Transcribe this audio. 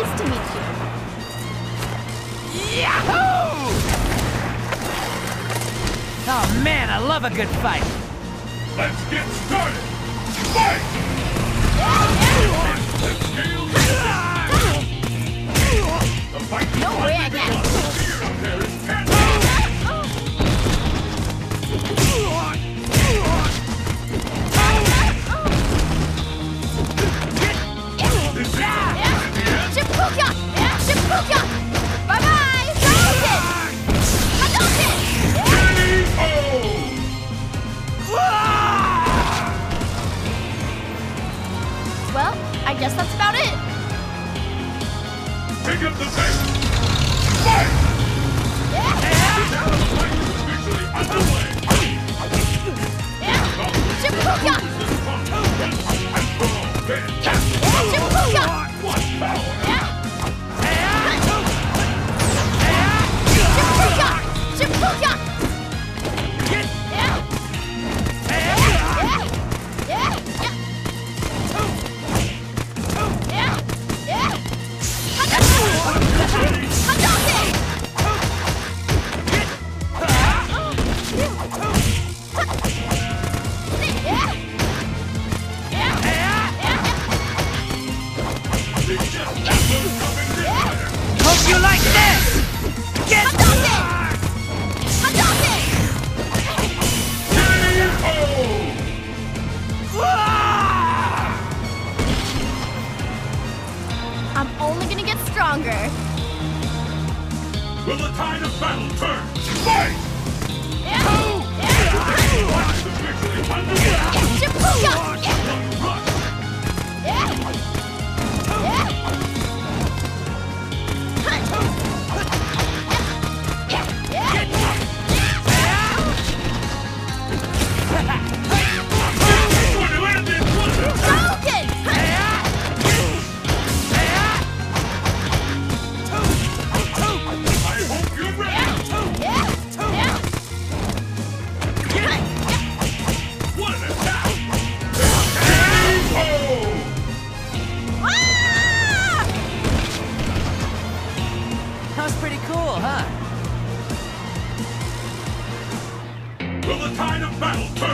Pleased to meet you. Yahoo! Oh man, I love a good fight. Let's get started! Fight! The fight No way I can. Fear Well, I guess that's about it. Pick up the pace! Fight! You like this! Get ah! I'm only gonna get stronger. Will the tide of battle turn? Fight! Yeah. The fight battle